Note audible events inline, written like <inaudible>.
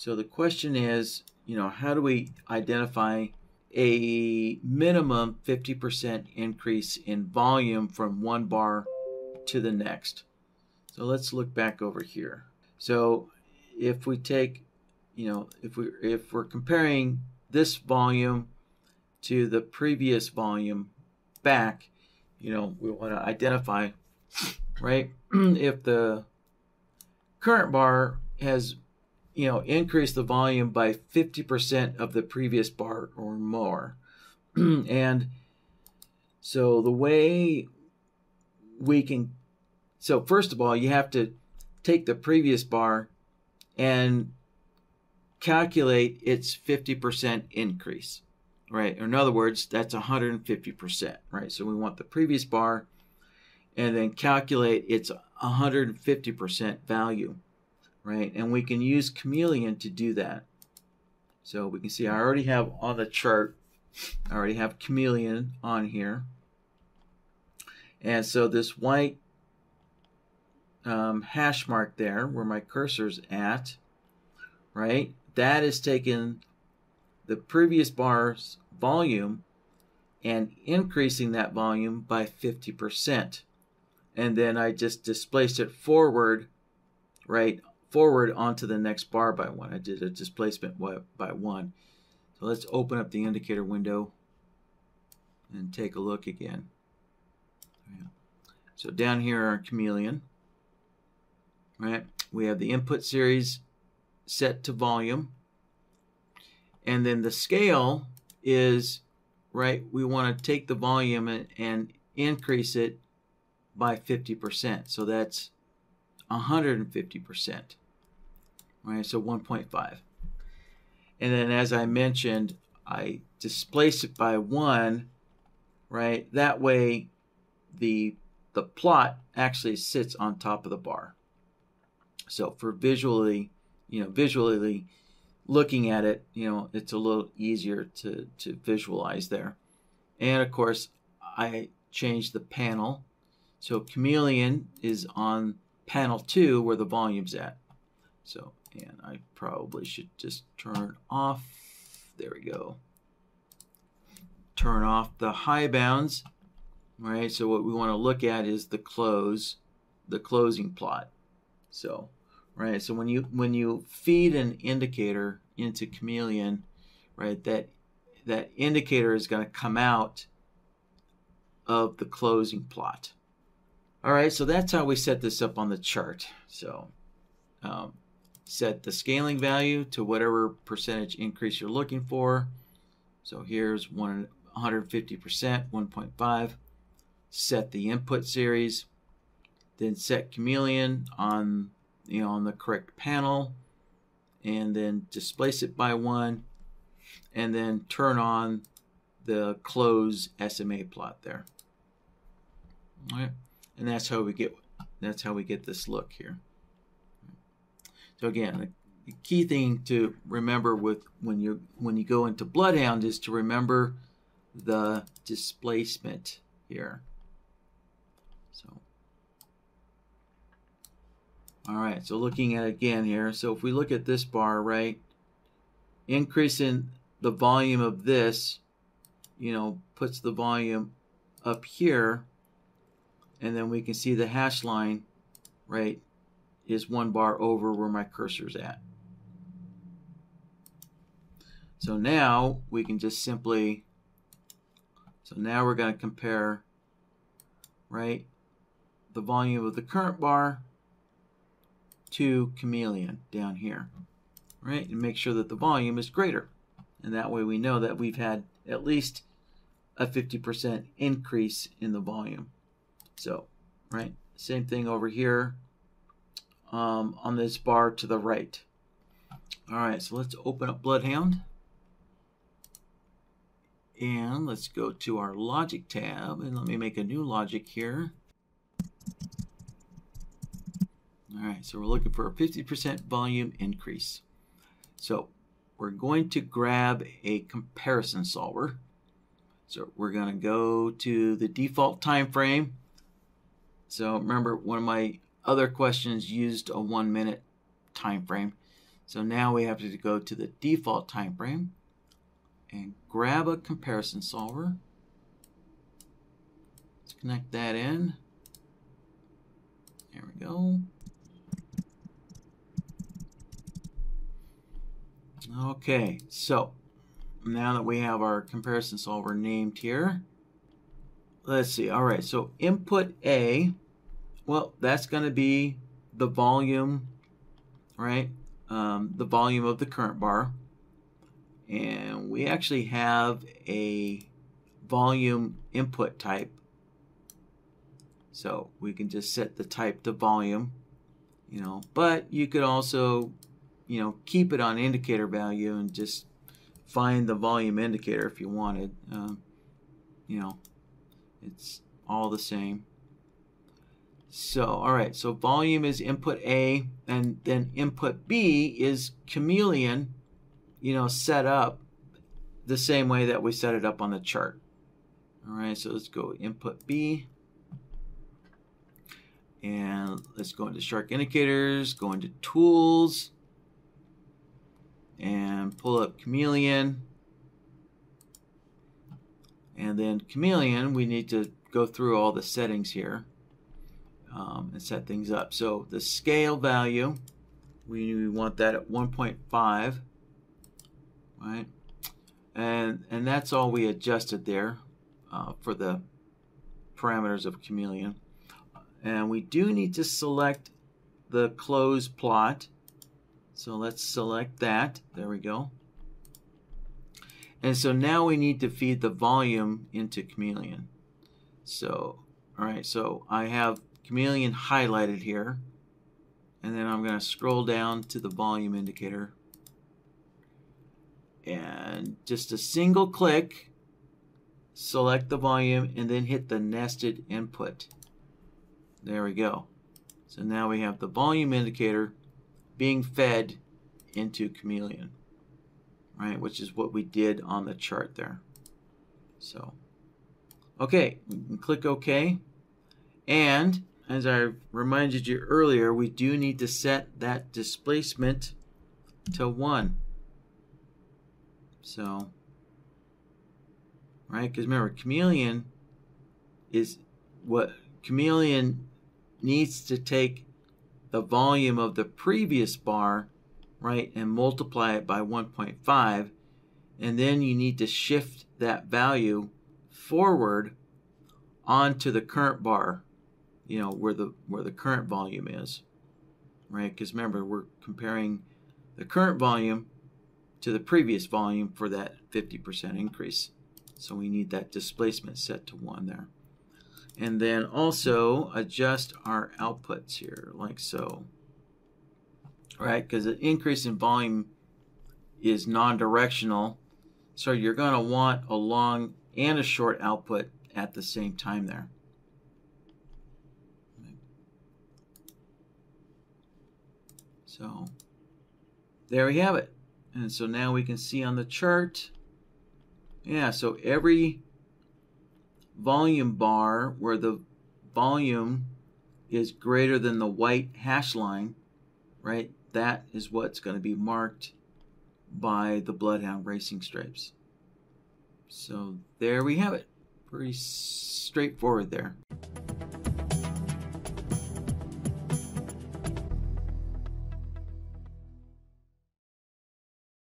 So the question is, you know, how do we identify a minimum 50% increase in volume from one bar to the next? So let's look back over here. So if we take, you know, if we if we're comparing this volume to the previous volume back, you know, we want to identify, right? <clears throat> if the current bar has, you know, increase the volume by 50% of the previous bar or more. <clears throat> and so the way we can, so first of all, you have to take the previous bar and calculate its 50% increase, right? Or in other words, that's 150%, right? So we want the previous bar and then calculate its 150% value, right? And we can use Chameleon to do that. So we can see I already have on the chart, I already have Chameleon on here. And so this white um, hash mark there where my cursor's at, right? That is taking the previous bar's volume and increasing that volume by 50%. And then I just displaced it forward, right, forward onto the next bar by one. I did a displacement by one. So let's open up the indicator window and take a look again. So down here are Chameleon right? We have the input series set to volume. And then the scale is, right, we want to take the volume and, and increase it by 50%. So that's 150%, right? So 1.5. And then as I mentioned, I displace it by one, right? That way the the plot actually sits on top of the bar. So for visually, you know, visually looking at it, you know, it's a little easier to, to visualize there. And of course, I changed the panel. So Chameleon is on panel two where the volume's at. So, and I probably should just turn off. There we go. Turn off the high bounds. Right. So what we want to look at is the close, the closing plot. So right? So when you when you feed an indicator into Chameleon, right, that that indicator is going to come out of the closing plot. All right, so that's how we set this up on the chart. So um, set the scaling value to whatever percentage increase you're looking for. So here's 150%, 1.5. Set the input series. Then set Chameleon on you know, on the correct panel and then displace it by one and then turn on the close SMA plot there. All right. And that's how we get that's how we get this look here. So again, the key thing to remember with when you when you go into Bloodhound is to remember the displacement here. So all right, so looking at again here, so if we look at this bar, right, increasing the volume of this, you know, puts the volume up here, and then we can see the hash line, right, is one bar over where my cursor's at. So now we can just simply, so now we're going to compare, right, the volume of the current bar to chameleon down here, right? And make sure that the volume is greater. And that way we know that we've had at least a 50% increase in the volume. So, right, same thing over here um, on this bar to the right. All right, so let's open up Bloodhound. And let's go to our logic tab and let me make a new logic here. All right, so we're looking for a 50% volume increase. So we're going to grab a comparison solver. So we're going to go to the default time frame. So remember, one of my other questions used a one minute time frame. So now we have to go to the default time frame and grab a comparison solver. Let's connect that in. There we go. Okay, so now that we have our comparison solver named here, let's see. All right, so input A, well, that's going to be the volume, right? Um, the volume of the current bar. And we actually have a volume input type. So we can just set the type to volume, you know, but you could also, you know, keep it on indicator value and just find the volume indicator if you wanted. Um, you know, it's all the same. So, all right, so volume is input A, and then input B is chameleon, you know, set up the same way that we set it up on the chart. All right, so let's go input B. And let's go into Shark Indicators, go into Tools, and pull up Chameleon. And then Chameleon, we need to go through all the settings here um, and set things up. So the scale value, we want that at 1.5, right? And, and that's all we adjusted there uh, for the parameters of Chameleon. And we do need to select the close plot. So let's select that. There we go. And so now we need to feed the volume into Chameleon. So, all right, so I have Chameleon highlighted here. And then I'm going to scroll down to the volume indicator. And just a single click, select the volume, and then hit the nested input. There we go. So now we have the volume indicator being fed into Chameleon, right? Which is what we did on the chart there. So, okay, click OK. And as I reminded you earlier, we do need to set that displacement to 1. So, right, because remember, Chameleon is what Chameleon needs to take the volume of the previous bar, right, and multiply it by 1.5, and then you need to shift that value forward onto the current bar, you know, where the where the current volume is, right? Because remember, we're comparing the current volume to the previous volume for that 50% increase. So we need that displacement set to 1 there. And then also adjust our outputs here, like so. Right, because the increase in volume is non-directional. So you're going to want a long and a short output at the same time there. So there we have it. And so now we can see on the chart, yeah, so every volume bar where the volume is greater than the white hash line, right? That is what's going to be marked by the Bloodhound racing stripes. So there we have it. Pretty straightforward there.